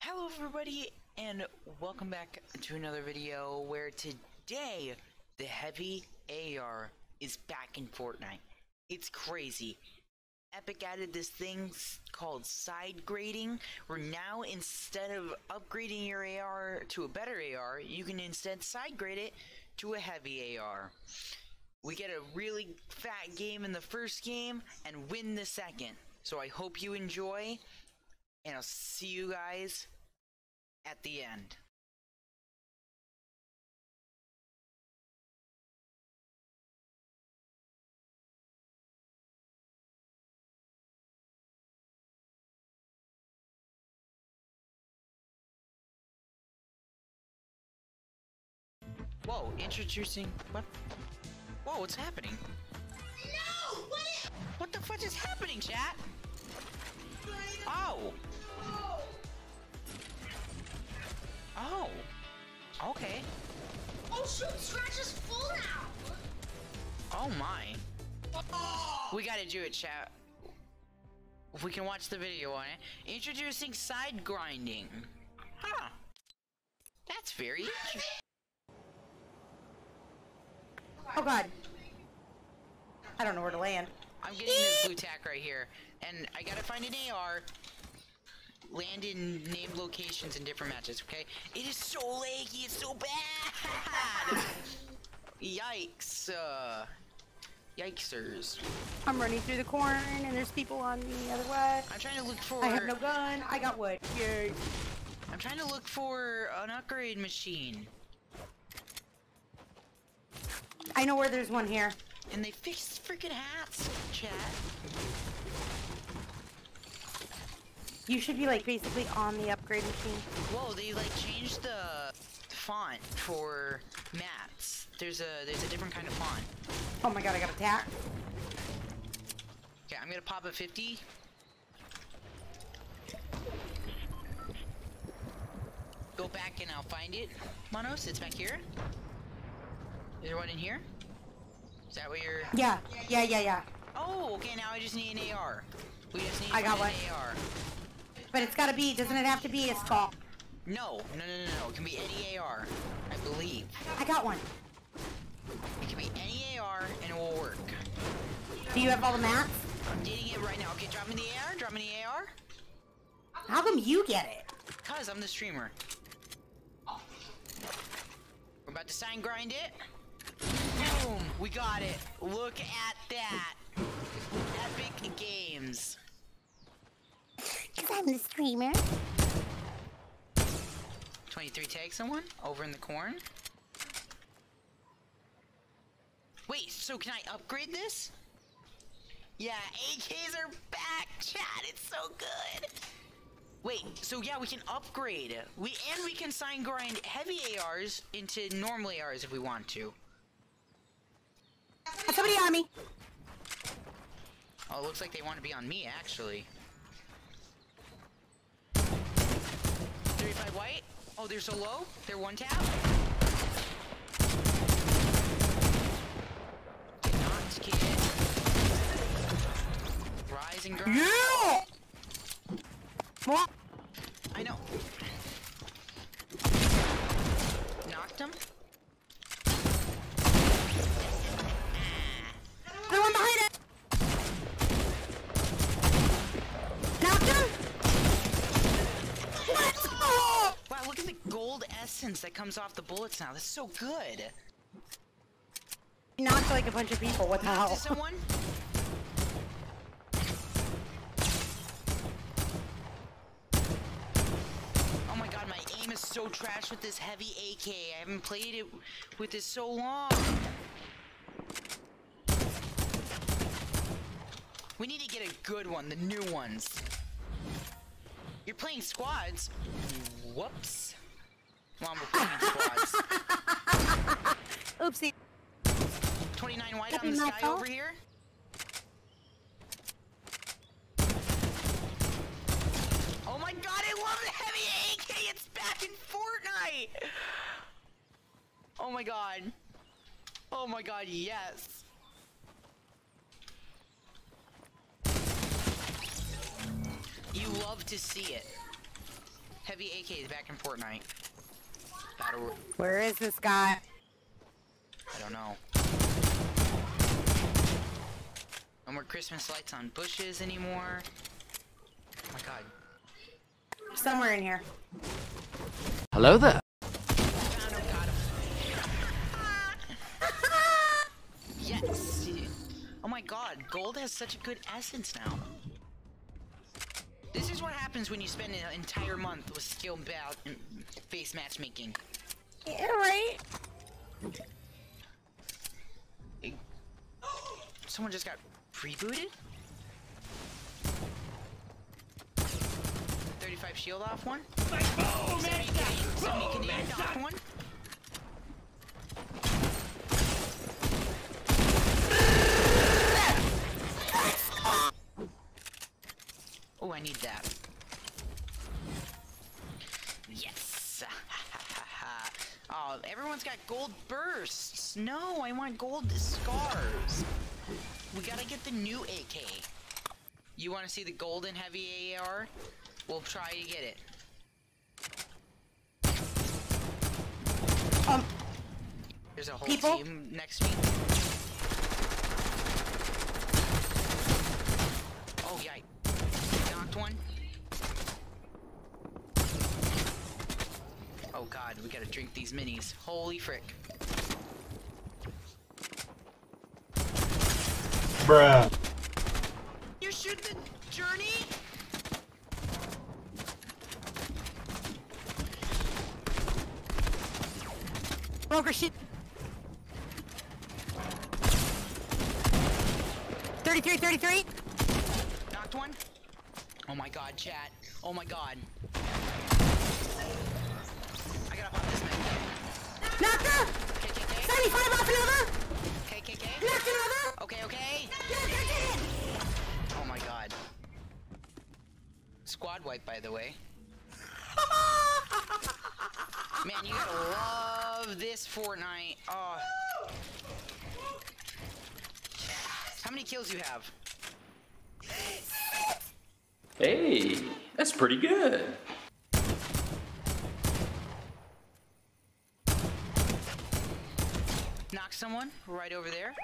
Hello everybody and welcome back to another video where today the heavy AR is back in Fortnite. It's crazy. Epic added this thing called side grading where now instead of upgrading your AR to a better AR, you can instead side grade it to a heavy AR. We get a really fat game in the first game and win the second. So I hope you enjoy and I'll see you guys at the end. Whoa, introducing what? Whoa, what's happening? No! What? What the fuck is happening, chat? Oh! Oh! Okay. Oh shoot, Scratch is full now! Oh my. Oh! We gotta do it, chat. If we can watch the video on it. Introducing side grinding. Huh. That's very interesting. Oh god. I don't know where to land. I'm getting this blue tack right here. And I gotta find an AR. Land in named locations in different matches, okay? It is so laggy, it's so bad! Yikes, uh... Yikesers. I'm running through the corn and there's people on the other way. I'm trying to look for... I have no gun. I got wood. Yay. I'm trying to look for an upgrade machine. I know where there's one here. And they fixed freaking hats, chat. You should be like basically on the upgrade machine. Whoa, they like changed the font for mats. There's a there's a different kind of font. Oh my god, I got attacked. Okay, I'm gonna pop a 50. Go back and I'll find it. Monos, it's back here. Is there one in here? Is that what you're... Yeah, yeah, yeah, yeah. Oh, okay, now I just need an AR. We just need I got an one. AR. But it's gotta be, doesn't it have to be a skull? No, no, no, no, no. It can be any AR, I believe. I got one. It can be any AR and it will work. Do you have all the mats? I'm getting it right now. Okay, drop me the AR, drop me the AR. How come you get it? Cause I'm the streamer. We're about to sign grind it. Boom! We got it. Look at that. Epic Games. Cause I'm the streamer. 23 tag someone over in the corn. Wait, so can I upgrade this? Yeah, AKs are back, chat. It's so good. Wait, so yeah, we can upgrade. We and we can sign grind heavy ARs into normal ARs if we want to. Somebody on me. Oh, it looks like they want to be on me actually. 35 white. Oh, they're so low. They're one tap. Kid. Rise and grind. Yeah! More. I know. Knocked him. The one behind it. Knocked him. Let's go. Wow, look at the gold essence that comes off the bullets now. That's so good. Knocked like a bunch of people. What the hell? Is someone? Oh my god, my aim is so trash with this heavy AK. I haven't played it with this so long. We need to get a good one, the new ones. You're playing squads. Whoops. Mom, we're squads. Oopsie. 29 white That'd on sky fault. over here. Oh my god, I love the heavy AK! It's back in Fortnite! Oh my god. Oh my god, yes. You love to see it. Heavy AK is back in Fortnite. Battle. Where is this guy? I don't know. No more Christmas lights on bushes anymore. Oh my god. Somewhere in here. Hello there. Found him, got him. yes! Oh my god, gold has such a good essence now. This is what happens when you spend an entire month with skill bout and face matchmaking. Yeah, right. Someone just got rebooted? 35 shield off one? 70 Canadian, 70 Canadian off one? Oh, I need that. Yes! Oh, everyone's got gold bursts! No, I want gold scars! We gotta get the new AK. You wanna see the golden heavy AR? We'll try to get it. Um, There's a whole People? team next to me. Oh, yikes. Knocked one. Oh god, we gotta drink these minis. Holy frick. Bruh. You shoot the journey? broker shit. 33, 33. Knocked one. Oh my god, chat. Oh my god. Wipe, by the way. Man, you gotta love this Fortnite. Oh. How many kills you have? Hey, that's pretty good. Knock someone right over there.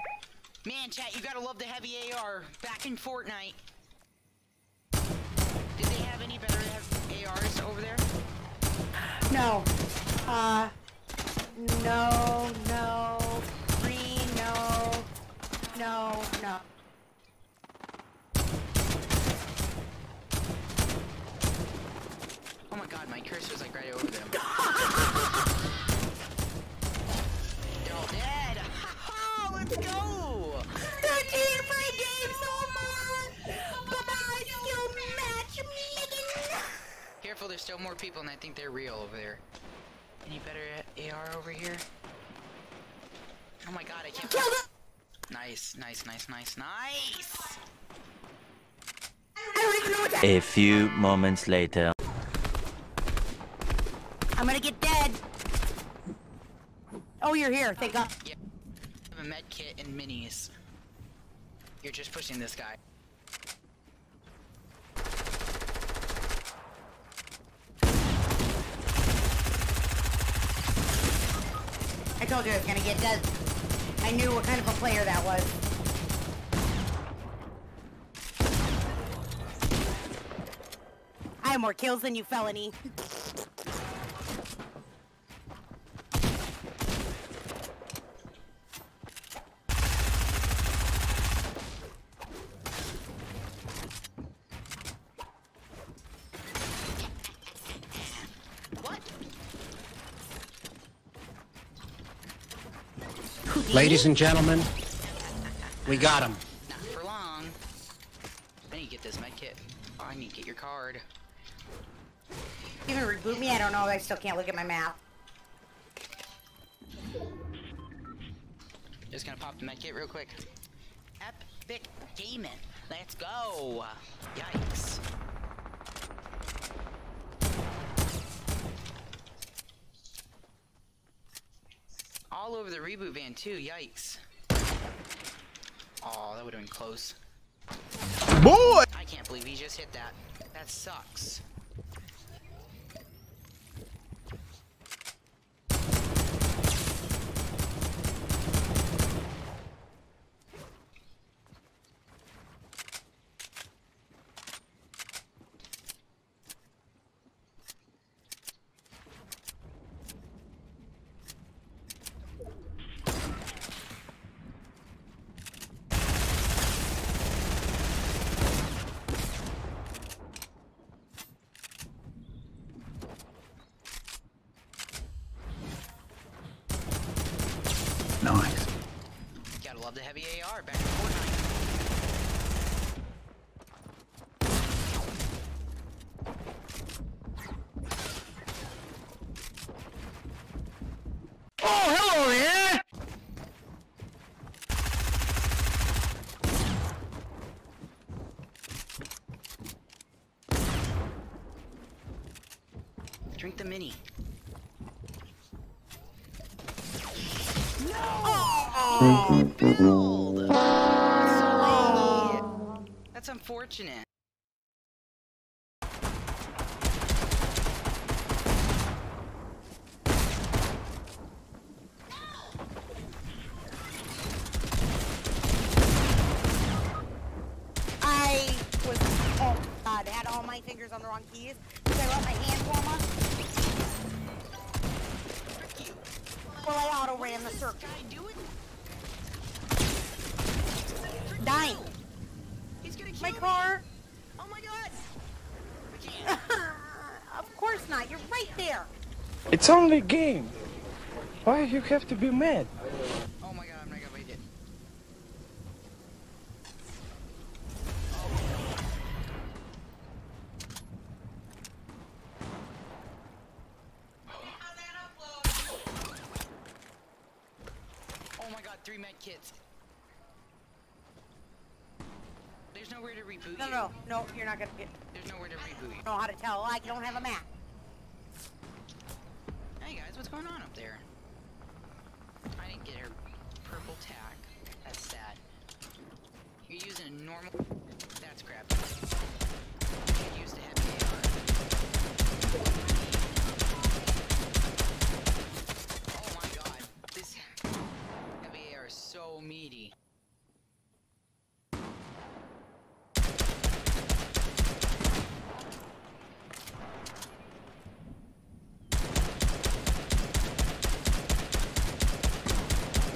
Man, chat, you gotta love the heavy AR back in Fortnite. Did they have any better ARs over there? No. Uh. No. No. Green. No. No. No. Oh my god, my cursor's like right over them. They're all dead! Let's go! Still more people and I think they're real over there. Any better AR over here? Oh my god, I can't- Kill them. Nice, nice, nice, nice, nice! I don't even know what. A few moments later. I'm gonna get dead. Oh, you're here. Thank God. Yeah. I have a med kit and minis. You're just pushing this guy. Told you was gonna get dead. I knew what kind of a player that was. I have more kills than you, felony. What? Ladies and gentlemen, we got him. Not for long. I need to get this med kit. Oh, I need to get your card. You gonna reboot me? I don't know. I still can't look at my map. Just gonna pop the med kit real quick. Epic gaming. Let's go. Yikes. All over the reboot van too. Yikes. Oh, that would have been close. Boy! I can't believe he just hit that. That sucks. Nice. Gotta love the heavy AR back in Fortnite. Oh, hello there! Drink the mini. No! Build! So lucky. That's unfortunate. I was, oh god, had all my fingers on the wrong keys because I let my hand warm up. Well, I auto ran the circle. this guy doing? Dying. He's gonna kill My me. car. Oh my god! Of course not. You're right there. It's only a game. Why you have to be mad? Oh my god, I'm not gonna make it. Oh. oh my god, three med kits. There's nowhere to reboot No, you. no, no. You're not gonna get. There's nowhere to reboot you. don't Know how to tell? I don't have a map. Hey guys, what's going on up there? I didn't get her purple tack. That's sad. You're using a normal. That's crap. You used a heavy AR. Oh my god, this heavy AR is so meaty.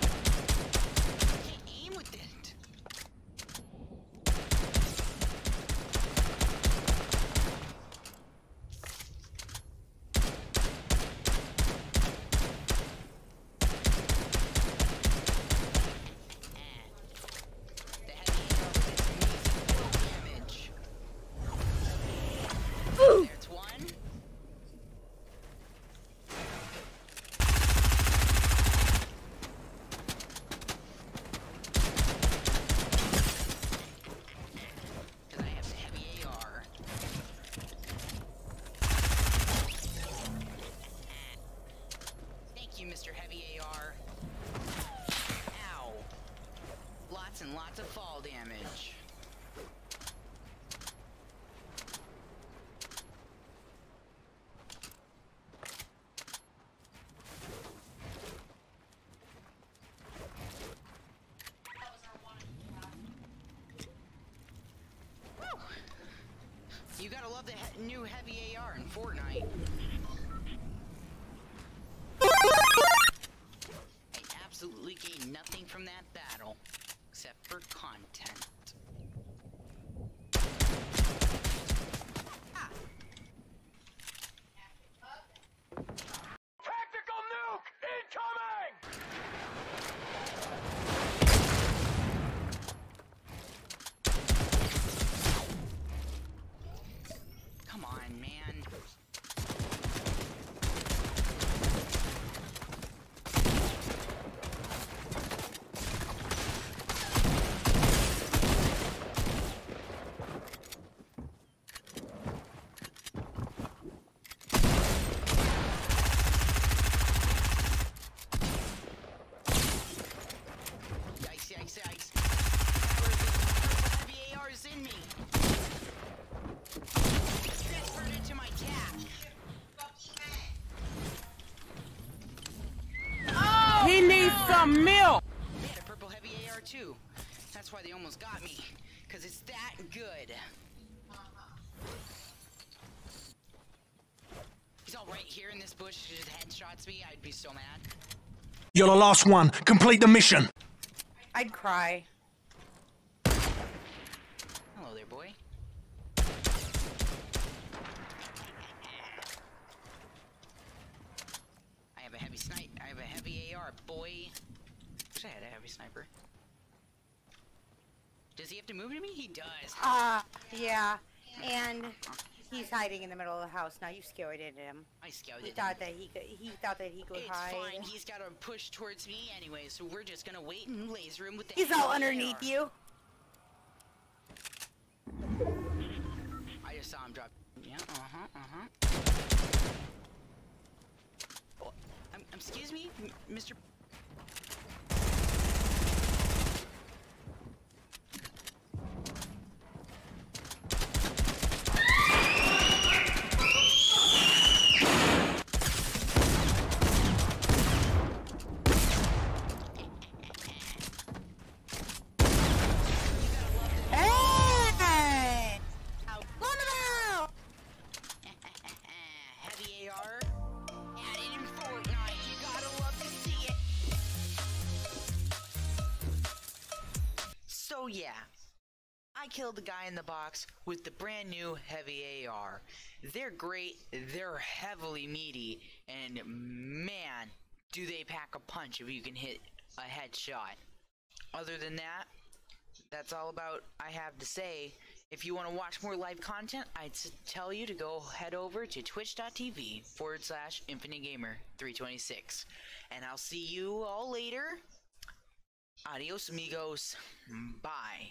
I can't aim with it. The heavy AR with its amazing damage. There's one. Because I have the heavy AR. Thank you, Mr. Heavy AR. Ow. Lots and lots of fall damage. Woo. You gotta love the he- new heavy AR in Fortnite. I absolutely gained nothing from that battle, except for content. Ah. Tactical nuke incoming! Come on, man. Yikes, yikes, yikes. Power of this heavy AR is in me. Transferred it to my cat. He needs some milk! They had a purple heavy AR too. That's why they almost got me. Cause it's that good. He's all right here in this bush, just headshots me, I'd be so mad. You're the last one. Complete the mission. I'd cry. Hello there, boy. I have a heavy snipe. I have a heavy AR, boy. wish I had a heavy sniper. Does he have to move to me? He does. Uh, yeah. And he's hiding in the middle of the house. Now you scared him. I scouted He him. thought that he could. He thought that he could It's hide. fine. He's got to push towards me anyway, so we're just gonna wait and laser him with the. He's all underneath you. I just saw him drop. Yeah. Uh huh. Uh huh. Oh, um, excuse me, Mr. I killed the guy in the box with the brand new heavy AR. They're great. They're heavily meaty, and man, do they pack a punch if you can hit a headshot. Other than that, that's all about I have to say. If you want to watch more live content, I'd tell you to go head over to twitch.tv forward slash infinite gamer 326. And I'll see you all later. Adios, amigos. Bye.